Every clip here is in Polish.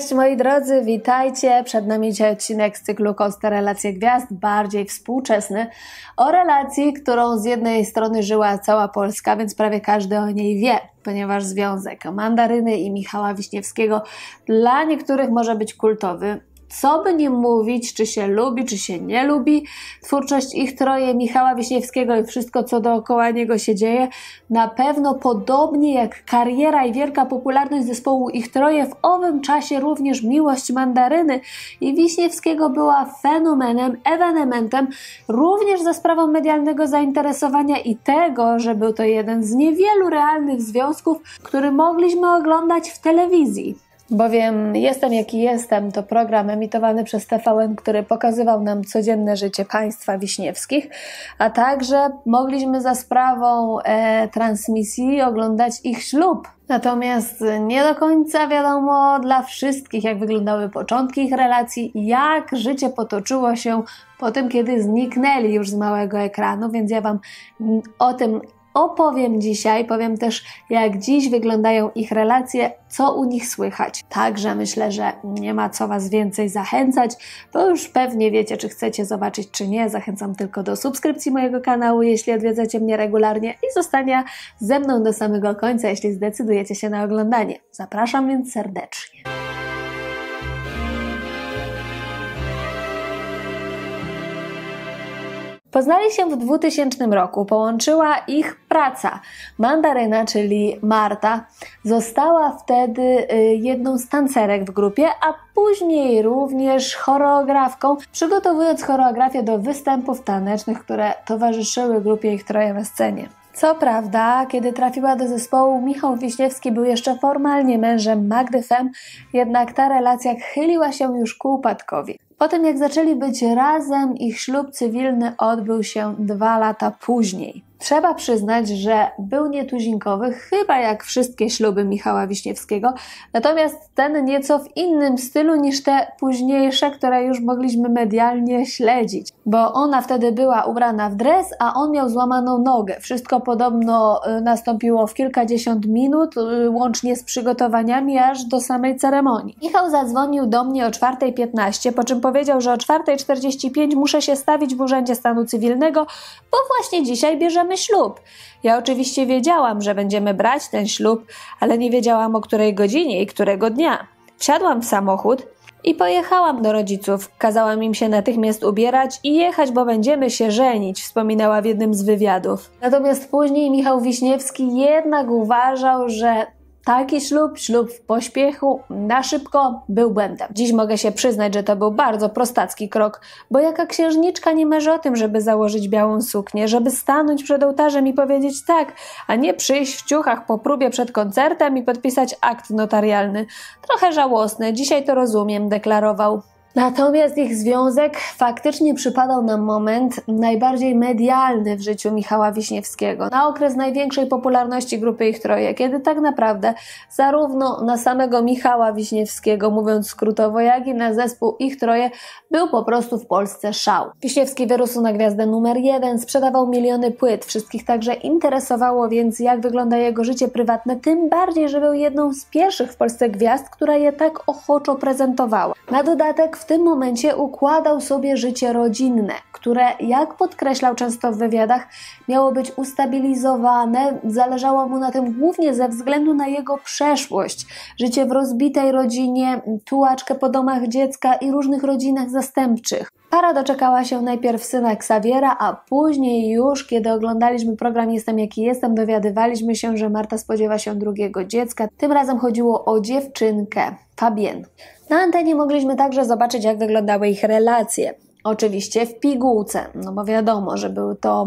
Cześć moi drodzy, witajcie. Przed nami dzisiaj odcinek z cyklu Relacje Gwiazd, bardziej współczesny, o relacji, którą z jednej strony żyła cała Polska, więc prawie każdy o niej wie, ponieważ związek Mandaryny i Michała Wiśniewskiego dla niektórych może być kultowy, co by nie mówić, czy się lubi, czy się nie lubi, twórczość ich troje, Michała Wiśniewskiego i wszystko, co dookoła niego się dzieje, na pewno podobnie jak kariera i wielka popularność zespołu ich troje, w owym czasie również miłość Mandaryny i Wiśniewskiego była fenomenem, ewenementem, również za sprawą medialnego zainteresowania i tego, że był to jeden z niewielu realnych związków, który mogliśmy oglądać w telewizji. Bowiem Jestem jaki jestem to program emitowany przez TVN, który pokazywał nam codzienne życie państwa wiśniewskich, a także mogliśmy za sprawą e, transmisji oglądać ich ślub. Natomiast nie do końca wiadomo dla wszystkich, jak wyglądały początki ich relacji, jak życie potoczyło się po tym, kiedy zniknęli już z małego ekranu, więc ja Wam o tym opowiem dzisiaj. Powiem też, jak dziś wyglądają ich relacje, co u nich słychać. Także myślę, że nie ma co Was więcej zachęcać, bo już pewnie wiecie, czy chcecie zobaczyć, czy nie. Zachęcam tylko do subskrypcji mojego kanału, jeśli odwiedzacie mnie regularnie i zostania ze mną do samego końca, jeśli zdecydujecie się na oglądanie. Zapraszam więc serdecznie. Poznali się w 2000 roku, połączyła ich praca. Mandaryna, czyli Marta, została wtedy y, jedną z tancerek w grupie, a później również choreografką, przygotowując choreografię do występów tanecznych, które towarzyszyły grupie ich troje na scenie. Co prawda, kiedy trafiła do zespołu, Michał Wiśniewski był jeszcze formalnie mężem Magdy Fem, jednak ta relacja chyliła się już ku upadkowi. Po tym jak zaczęli być razem, ich ślub cywilny odbył się dwa lata później. Trzeba przyznać, że był nietuzinkowy, chyba jak wszystkie śluby Michała Wiśniewskiego, natomiast ten nieco w innym stylu niż te późniejsze, które już mogliśmy medialnie śledzić, bo ona wtedy była ubrana w dres, a on miał złamaną nogę. Wszystko podobno y, nastąpiło w kilkadziesiąt minut, y, łącznie z przygotowaniami aż do samej ceremonii. Michał zadzwonił do mnie o 4.15, po czym powiedział, że o 4.45 muszę się stawić w Urzędzie Stanu Cywilnego, bo właśnie dzisiaj bierzemy bierzemy ślub. Ja oczywiście wiedziałam, że będziemy brać ten ślub, ale nie wiedziałam o której godzinie i którego dnia. Wsiadłam w samochód i pojechałam do rodziców. Kazałam im się natychmiast ubierać i jechać, bo będziemy się żenić, wspominała w jednym z wywiadów. Natomiast później Michał Wiśniewski jednak uważał, że Taki ślub, ślub w pośpiechu, na szybko, był błędem. Dziś mogę się przyznać, że to był bardzo prostacki krok, bo jaka księżniczka nie marzy o tym, żeby założyć białą suknię, żeby stanąć przed ołtarzem i powiedzieć tak, a nie przyjść w ciuchach po próbie przed koncertem i podpisać akt notarialny. Trochę żałosne, dzisiaj to rozumiem, deklarował. Natomiast ich związek faktycznie przypadał na moment najbardziej medialny w życiu Michała Wiśniewskiego, na okres największej popularności grupy ich troje, kiedy tak naprawdę zarówno na samego Michała Wiśniewskiego, mówiąc skrótowo, jak i na zespół ich troje był po prostu w Polsce szał. Wiśniewski wyrósł na gwiazdę numer jeden, sprzedawał miliony płyt, wszystkich także interesowało więc jak wygląda jego życie prywatne, tym bardziej, że był jedną z pierwszych w Polsce gwiazd, która je tak ochoczo prezentowała. Na dodatek w tym momencie układał sobie życie rodzinne, które, jak podkreślał często w wywiadach, miało być ustabilizowane. Zależało mu na tym głównie ze względu na jego przeszłość. Życie w rozbitej rodzinie, tułaczkę po domach dziecka i różnych rodzinach zastępczych. Para doczekała się najpierw syna Xaviera, a później już, kiedy oglądaliśmy program Jestem jaki jestem, dowiadywaliśmy się, że Marta spodziewa się drugiego dziecka. Tym razem chodziło o dziewczynkę, Fabienne. Na antenie mogliśmy także zobaczyć, jak wyglądały ich relacje. Oczywiście w pigułce, no bo wiadomo, że był to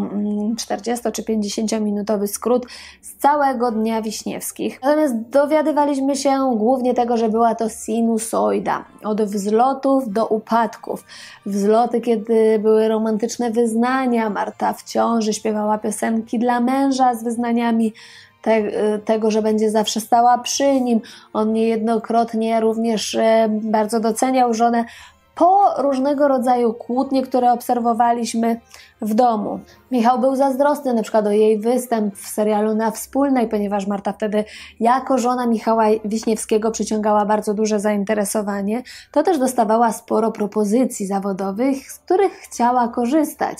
40 mm, czy 50 minutowy skrót z całego dnia Wiśniewskich. Natomiast dowiadywaliśmy się głównie tego, że była to sinusoida. Od wzlotów do upadków. Wzloty, kiedy były romantyczne wyznania, Marta w ciąży śpiewała piosenki dla męża z wyznaniami te, tego, że będzie zawsze stała przy nim. On niejednokrotnie również e, bardzo doceniał żonę, po różnego rodzaju kłótnie, które obserwowaliśmy w domu. Michał był zazdrosny na przykład o jej występ w serialu Na Wspólnej, ponieważ Marta wtedy jako żona Michała Wiśniewskiego przyciągała bardzo duże zainteresowanie. To też dostawała sporo propozycji zawodowych, z których chciała korzystać.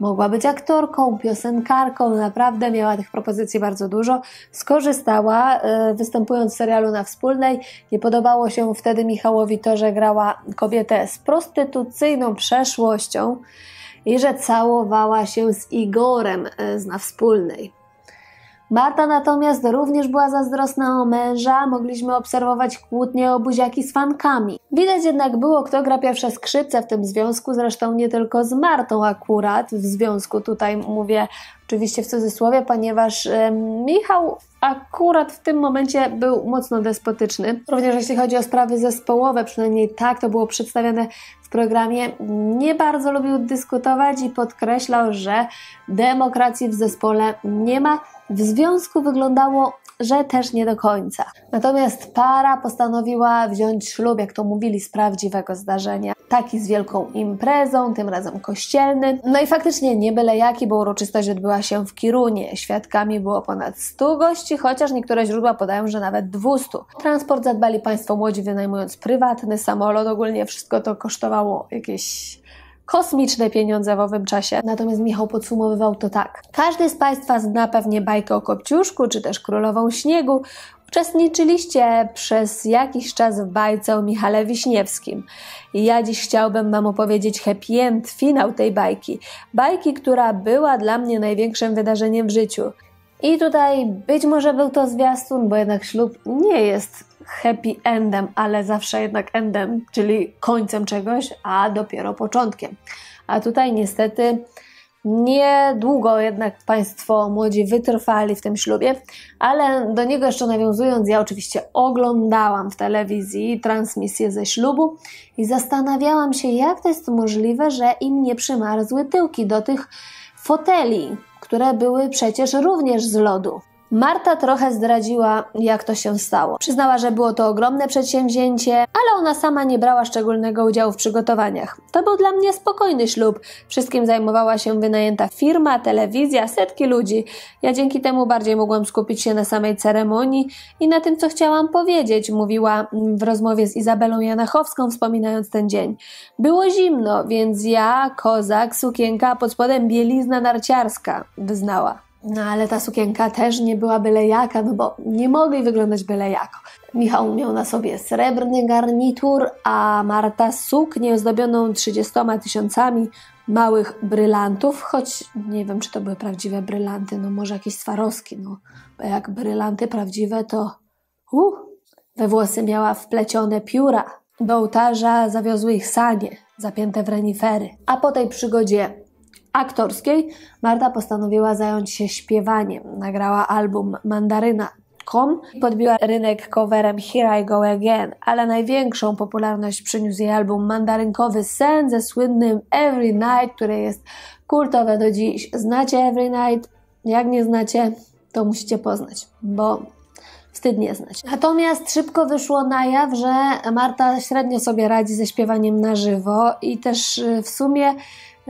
Mogła być aktorką, piosenkarką, naprawdę miała tych propozycji bardzo dużo. Skorzystała, e, występując w serialu na wspólnej. Nie podobało się wtedy Michałowi to, że grała kobietę z prostytucyjną przeszłością i że całowała się z Igorem e, z na wspólnej. Marta natomiast również była zazdrosna o męża, mogliśmy obserwować kłótnie o buziaki z fankami. Widać jednak było, kto gra pierwsze skrzypce w tym związku, zresztą nie tylko z Martą akurat w związku, tutaj mówię oczywiście w cudzysłowie, ponieważ Michał akurat w tym momencie był mocno despotyczny. Również jeśli chodzi o sprawy zespołowe, przynajmniej tak to było przedstawione w programie, nie bardzo lubił dyskutować i podkreślał, że demokracji w zespole nie ma. W związku wyglądało że też nie do końca. Natomiast para postanowiła wziąć ślub, jak to mówili, z prawdziwego zdarzenia. Taki z wielką imprezą, tym razem kościelny. No i faktycznie nie byle jaki, bo uroczystość odbyła się w Kirunie. Świadkami było ponad 100 gości, chociaż niektóre źródła podają, że nawet 200. Transport zadbali państwo młodzi, wynajmując prywatny samolot. Ogólnie wszystko to kosztowało jakieś kosmiczne pieniądze w owym czasie. Natomiast Michał podsumowywał to tak. Każdy z Państwa zna pewnie bajkę o Kopciuszku, czy też Królową Śniegu. Uczestniczyliście przez jakiś czas w bajce o Michale Wiśniewskim. Ja dziś chciałbym Wam opowiedzieć happy end, finał tej bajki. Bajki, która była dla mnie największym wydarzeniem w życiu. I tutaj być może był to zwiastun, bo jednak ślub nie jest happy endem, ale zawsze jednak endem, czyli końcem czegoś, a dopiero początkiem. A tutaj niestety niedługo jednak Państwo młodzi wytrwali w tym ślubie, ale do niego jeszcze nawiązując, ja oczywiście oglądałam w telewizji transmisję ze ślubu i zastanawiałam się, jak to jest możliwe, że im nie przymarzły tyłki do tych foteli, które były przecież również z lodu. Marta trochę zdradziła, jak to się stało. Przyznała, że było to ogromne przedsięwzięcie, ale ona sama nie brała szczególnego udziału w przygotowaniach. To był dla mnie spokojny ślub. Wszystkim zajmowała się wynajęta firma, telewizja, setki ludzi. Ja dzięki temu bardziej mogłam skupić się na samej ceremonii i na tym, co chciałam powiedzieć, mówiła w rozmowie z Izabelą Janachowską, wspominając ten dzień. Było zimno, więc ja, kozak, sukienka, pod spodem bielizna narciarska, wyznała. No ale ta sukienka też nie była byle jaka, no bo nie mogli wyglądać byle jako. Michał miał na sobie srebrny garnitur, a Marta suknię ozdobioną 30 tysiącami małych brylantów, choć nie wiem, czy to były prawdziwe brylanty, no może jakieś Swarowski, no bo jak brylanty prawdziwe, to uh, we włosy miała wplecione pióra. Do ołtarza zawiozły ich sanie, zapięte w renifery. A po tej przygodzie aktorskiej, Marta postanowiła zająć się śpiewaniem. Nagrała album Mandaryna. Com podbiła rynek coverem Here I Go Again, ale największą popularność przyniósł jej album mandarynkowy Sen ze słynnym Every Night, które jest kultowe do dziś. Znacie Every Night? Jak nie znacie, to musicie poznać, bo wstyd nie znać. Natomiast szybko wyszło na jaw, że Marta średnio sobie radzi ze śpiewaniem na żywo i też y, w sumie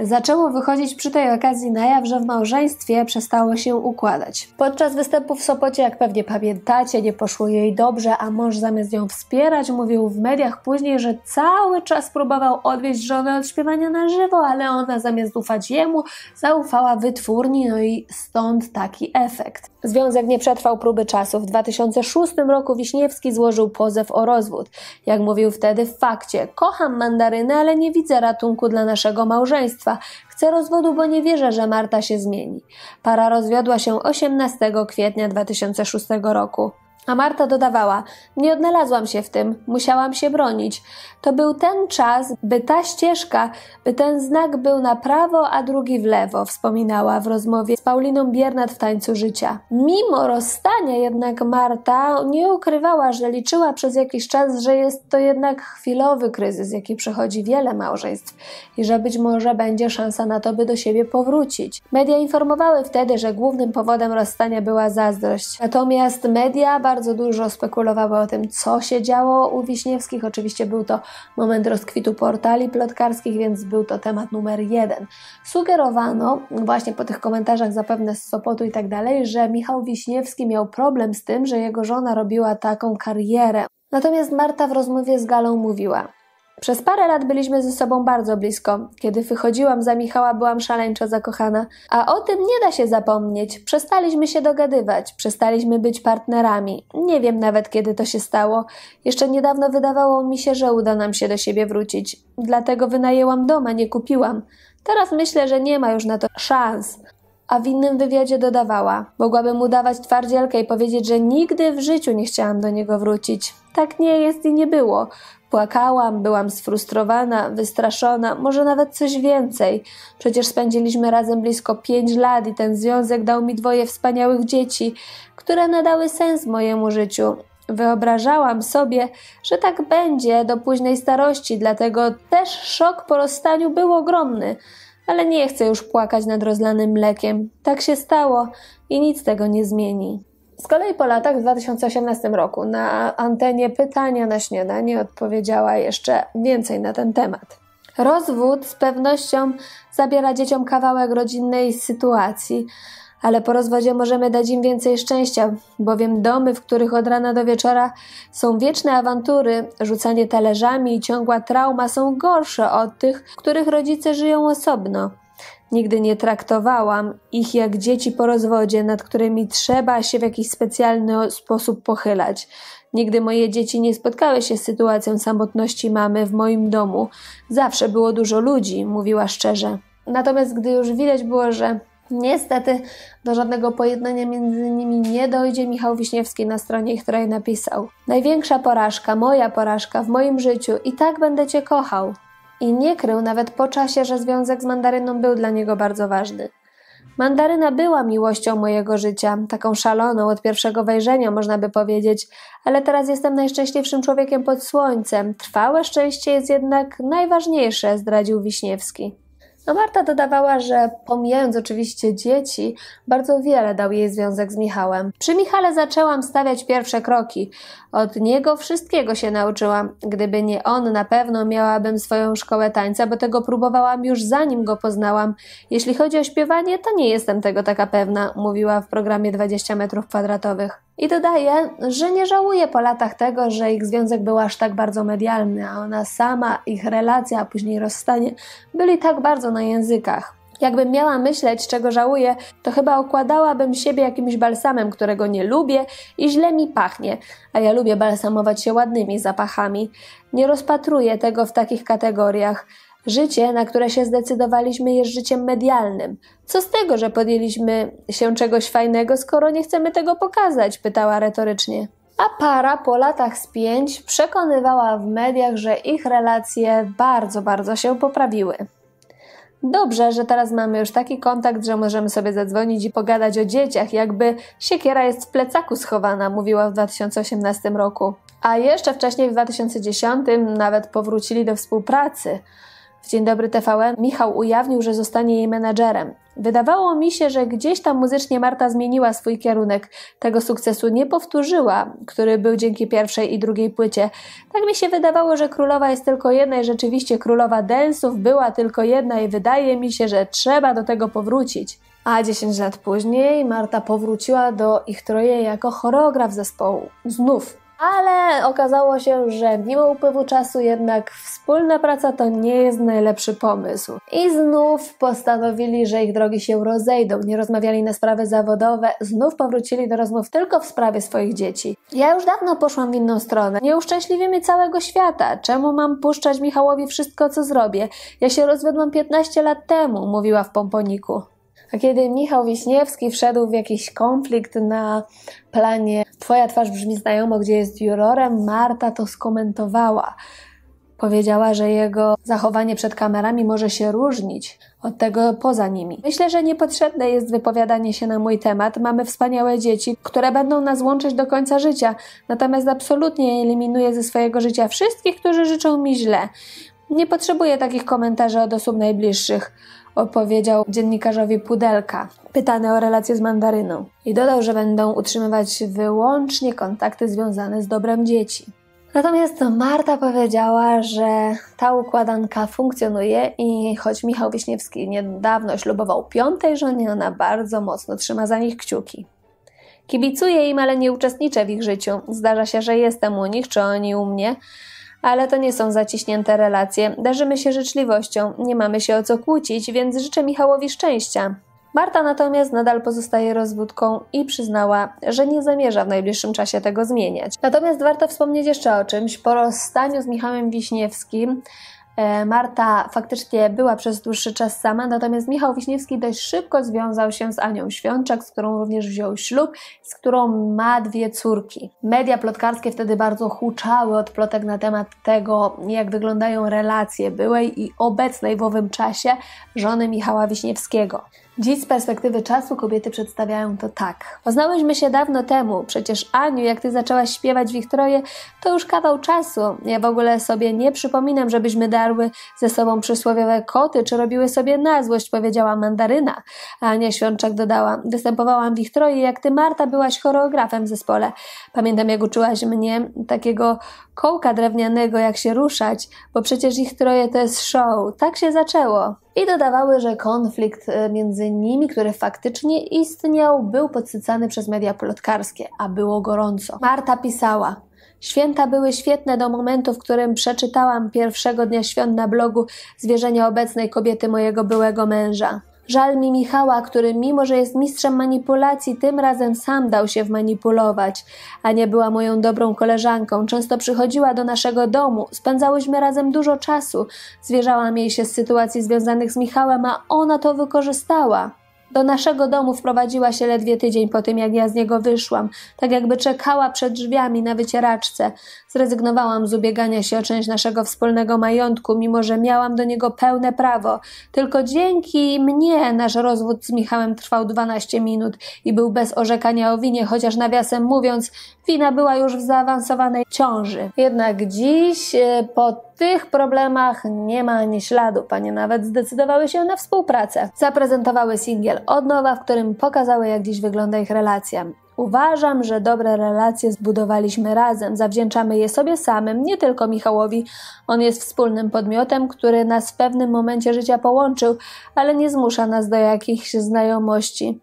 Zaczęło wychodzić przy tej okazji na jaw, że w małżeństwie przestało się układać. Podczas występu w Sopocie, jak pewnie pamiętacie, nie poszło jej dobrze, a mąż zamiast ją wspierać, mówił w mediach później, że cały czas próbował odwieźć żonę od śpiewania na żywo, ale ona zamiast ufać jemu, zaufała wytwórni, no i stąd taki efekt. Związek nie przetrwał próby czasu. W 2006 roku Wiśniewski złożył pozew o rozwód. Jak mówił wtedy w fakcie, kocham mandaryny, ale nie widzę ratunku dla naszego małżeństwa. Chcę rozwodu, bo nie wierzę, że Marta się zmieni. Para rozwiodła się 18 kwietnia 2006 roku. A Marta dodawała: Nie odnalazłam się w tym, musiałam się bronić. To był ten czas, by ta ścieżka, by ten znak był na prawo, a drugi w lewo, wspominała w rozmowie z Pauliną Biernat w tańcu życia. Mimo rozstania jednak Marta nie ukrywała, że liczyła przez jakiś czas, że jest to jednak chwilowy kryzys, jaki przechodzi wiele małżeństw i że być może będzie szansa na to, by do siebie powrócić. Media informowały wtedy, że głównym powodem rozstania była zazdrość. Natomiast media bardzo bardzo dużo spekulowały o tym, co się działo u Wiśniewskich. Oczywiście był to moment rozkwitu portali plotkarskich, więc był to temat numer jeden. Sugerowano, właśnie po tych komentarzach zapewne z Sopotu i tak dalej, że Michał Wiśniewski miał problem z tym, że jego żona robiła taką karierę. Natomiast Marta w rozmowie z Galą mówiła: przez parę lat byliśmy ze sobą bardzo blisko. Kiedy wychodziłam za Michała, byłam szaleńczo zakochana. A o tym nie da się zapomnieć. Przestaliśmy się dogadywać, przestaliśmy być partnerami. Nie wiem nawet, kiedy to się stało. Jeszcze niedawno wydawało mi się, że uda nam się do siebie wrócić. Dlatego wynajęłam dom, a nie kupiłam. Teraz myślę, że nie ma już na to szans. A w innym wywiadzie dodawała: Mogłabym udawać twardzielkę i powiedzieć, że nigdy w życiu nie chciałam do niego wrócić. Tak nie jest i nie było. Płakałam, byłam sfrustrowana, wystraszona, może nawet coś więcej. Przecież spędziliśmy razem blisko pięć lat i ten związek dał mi dwoje wspaniałych dzieci, które nadały sens mojemu życiu. Wyobrażałam sobie, że tak będzie do późnej starości, dlatego też szok po rozstaniu był ogromny. Ale nie chcę już płakać nad rozlanym mlekiem. Tak się stało i nic tego nie zmieni. Z kolei po latach, w 2018 roku, na antenie Pytania na śniadanie odpowiedziała jeszcze więcej na ten temat. Rozwód z pewnością zabiera dzieciom kawałek rodzinnej sytuacji, ale po rozwodzie możemy dać im więcej szczęścia, bowiem domy, w których od rana do wieczora są wieczne awantury, rzucanie talerzami i ciągła trauma są gorsze od tych, których rodzice żyją osobno. Nigdy nie traktowałam ich jak dzieci po rozwodzie, nad którymi trzeba się w jakiś specjalny sposób pochylać. Nigdy moje dzieci nie spotkały się z sytuacją samotności mamy w moim domu. Zawsze było dużo ludzi, mówiła szczerze. Natomiast gdy już widać było, że niestety do żadnego pojednania między nimi nie dojdzie, Michał Wiśniewski na stronie, której napisał: Największa porażka, moja porażka w moim życiu i tak będę cię kochał. I nie krył nawet po czasie, że związek z mandaryną był dla niego bardzo ważny. Mandaryna była miłością mojego życia, taką szaloną od pierwszego wejrzenia, można by powiedzieć, ale teraz jestem najszczęśliwszym człowiekiem pod słońcem. Trwałe szczęście jest jednak najważniejsze, zdradził Wiśniewski. No Marta dodawała, że pomijając oczywiście dzieci, bardzo wiele dał jej związek z Michałem. Przy Michale zaczęłam stawiać pierwsze kroki. Od niego wszystkiego się nauczyłam. Gdyby nie on, na pewno miałabym swoją szkołę tańca, bo tego próbowałam już zanim go poznałam. Jeśli chodzi o śpiewanie, to nie jestem tego taka pewna, mówiła w programie 20 metrów kwadratowych. I dodaje, że nie żałuje po latach tego, że ich związek był aż tak bardzo medialny, a ona sama, ich relacja, a później rozstanie byli tak bardzo na językach. Jakbym miała myśleć, czego żałuję, to chyba okładałabym siebie jakimś balsamem, którego nie lubię i źle mi pachnie, a ja lubię balsamować się ładnymi zapachami. Nie rozpatruję tego w takich kategoriach. Życie, na które się zdecydowaliśmy, jest życiem medialnym. Co z tego, że podjęliśmy się czegoś fajnego, skoro nie chcemy tego pokazać? pytała retorycznie. A para po latach spięć przekonywała w mediach, że ich relacje bardzo, bardzo się poprawiły. Dobrze, że teraz mamy już taki kontakt, że możemy sobie zadzwonić i pogadać o dzieciach, jakby siekiera jest w plecaku schowana, mówiła w 2018 roku. A jeszcze wcześniej, w 2010, nawet powrócili do współpracy. W Dzień Dobry TVN Michał ujawnił, że zostanie jej menadżerem. Wydawało mi się, że gdzieś tam muzycznie Marta zmieniła swój kierunek. Tego sukcesu nie powtórzyła, który był dzięki pierwszej i drugiej płycie. Tak mi się wydawało, że królowa jest tylko jedna i rzeczywiście królowa densów była tylko jedna i wydaje mi się, że trzeba do tego powrócić. A 10 lat później Marta powróciła do ich troje jako choreograf zespołu. Znów ale okazało się, że mimo upływu czasu jednak wspólna praca to nie jest najlepszy pomysł. I znów postanowili, że ich drogi się rozejdą, nie rozmawiali na sprawy zawodowe, znów powrócili do rozmów tylko w sprawie swoich dzieci. Ja już dawno poszłam w inną stronę. Nie uszczęśliwimy całego świata. Czemu mam puszczać Michałowi wszystko, co zrobię? Ja się rozwiodłam 15 lat temu, mówiła w pomponiku. A kiedy Michał Wiśniewski wszedł w jakiś konflikt na planie Twoja twarz brzmi znajomo, gdzie jest jurorem, Marta to skomentowała. Powiedziała, że jego zachowanie przed kamerami może się różnić od tego poza nimi. Myślę, że niepotrzebne jest wypowiadanie się na mój temat. Mamy wspaniałe dzieci, które będą nas łączyć do końca życia, natomiast absolutnie eliminuję ze swojego życia wszystkich, którzy życzą mi źle. Nie potrzebuję takich komentarzy od osób najbliższych, opowiedział dziennikarzowi Pudelka, pytany o relacje z mandaryną. I dodał, że będą utrzymywać wyłącznie kontakty związane z dobrem dzieci. Natomiast Marta powiedziała, że ta układanka funkcjonuje i choć Michał Wiśniewski niedawno ślubował piątej żonie, ona bardzo mocno trzyma za nich kciuki. Kibicuję im, ale nie uczestniczę w ich życiu. Zdarza się, że jestem u nich, czy oni u mnie, ale to nie są zaciśnięte relacje. Darzymy się życzliwością, nie mamy się o co kłócić, więc życzę Michałowi szczęścia. Marta natomiast nadal pozostaje rozwódką i przyznała, że nie zamierza w najbliższym czasie tego zmieniać. Natomiast warto wspomnieć jeszcze o czymś. Po rozstaniu z Michałem Wiśniewskim Marta faktycznie była przez dłuższy czas sama, natomiast Michał Wiśniewski dość szybko związał się z Anią Świączak, z którą również wziął ślub, z którą ma dwie córki. Media plotkarskie wtedy bardzo huczały od plotek na temat tego, jak wyglądają relacje byłej i obecnej w owym czasie żony Michała Wiśniewskiego. Dziś z perspektywy czasu kobiety przedstawiają to tak. Poznałyśmy się dawno temu, przecież Aniu, jak ty zaczęłaś śpiewać Wiktroje, to już kawał czasu. Ja w ogóle sobie nie przypominam, żebyśmy darły ze sobą przysłowiowe koty, czy robiły sobie na złość, powiedziała Mandaryna. Ania Świączak dodała, występowałam w Wiktroje, jak ty Marta byłaś choreografem w zespole. Pamiętam, jak uczyłaś mnie takiego kołka drewnianego, jak się ruszać, bo przecież ich troje to jest show. Tak się zaczęło. I dodawały, że konflikt e, między nimi, który faktycznie istniał, był podsycany przez media plotkarskie, a było gorąco. Marta pisała. Święta były świetne do momentu, w którym przeczytałam pierwszego dnia świąt na blogu zwierzenia obecnej kobiety mojego byłego męża. Żal mi Michała, który mimo, że jest mistrzem manipulacji, tym razem sam dał się wmanipulować. A nie była moją dobrą koleżanką. Często przychodziła do naszego domu. Spędzałyśmy razem dużo czasu. Zwierzałam jej się z sytuacji związanych z Michałem, a ona to wykorzystała. Do naszego domu wprowadziła się ledwie tydzień po tym, jak ja z niego wyszłam, tak jakby czekała przed drzwiami na wycieraczce. Zrezygnowałam z ubiegania się o część naszego wspólnego majątku, mimo że miałam do niego pełne prawo. Tylko dzięki mnie nasz rozwód z Michałem trwał 12 minut i był bez orzekania o winie, chociaż nawiasem mówiąc, wina była już w zaawansowanej ciąży. Jednak dziś e, po tych problemach nie ma ani śladu. Panie nawet zdecydowały się na współpracę. Zaprezentowały singiel od nowa, w którym pokazały, jak dziś wygląda ich relacja. Uważam, że dobre relacje zbudowaliśmy razem, zawdzięczamy je sobie samym, nie tylko Michałowi. On jest wspólnym podmiotem, który nas w pewnym momencie życia połączył, ale nie zmusza nas do jakichś znajomości.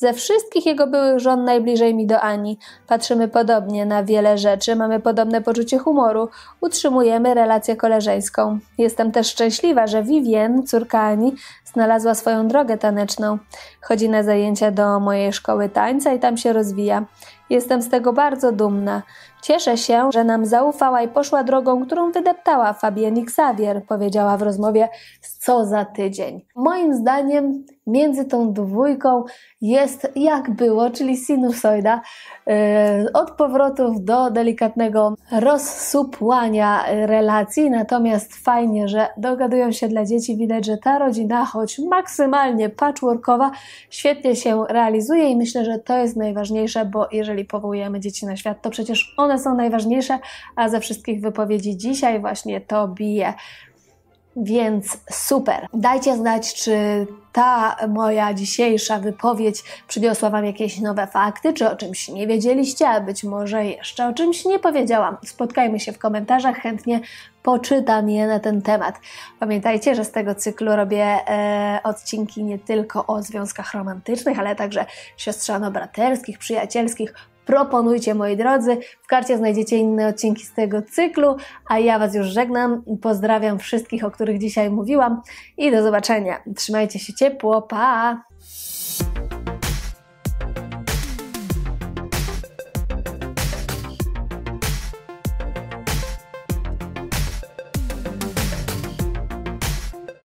Ze wszystkich jego byłych żon najbliżej mi do Ani. Patrzymy podobnie na wiele rzeczy, mamy podobne poczucie humoru, utrzymujemy relację koleżeńską. Jestem też szczęśliwa, że Vivien, córka Ani, znalazła swoją drogę taneczną. Chodzi na zajęcia do mojej szkoły tańca i tam się rozwija. Jestem z tego bardzo dumna. Cieszę się, że nam zaufała i poszła drogą, którą wydeptała Fabienne Xavier, powiedziała w rozmowie z Co za tydzień. Moim zdaniem między tą dwójką jest jak było, czyli sinusoida, yy, od powrotów do delikatnego rozsupłania relacji, natomiast fajnie, że dogadują się dla dzieci. Widać, że ta rodzina, choć maksymalnie patchworkowa, świetnie się realizuje i myślę, że to jest najważniejsze, bo jeżeli powołujemy dzieci na świat, to przecież one są najważniejsze, a ze wszystkich wypowiedzi dzisiaj właśnie to bije. Więc super. Dajcie znać, czy ta moja dzisiejsza wypowiedź przyniosła Wam jakieś nowe fakty, czy o czymś nie wiedzieliście, a być może jeszcze o czymś nie powiedziałam. Spotkajmy się w komentarzach, chętnie poczytam je na ten temat. Pamiętajcie, że z tego cyklu robię e, odcinki nie tylko o związkach romantycznych, ale także siostrzano-braterskich, przyjacielskich, proponujcie, moi drodzy. W karcie znajdziecie inne odcinki z tego cyklu, a ja Was już żegnam. Pozdrawiam wszystkich, o których dzisiaj mówiłam i do zobaczenia. Trzymajcie się ciepło, pa!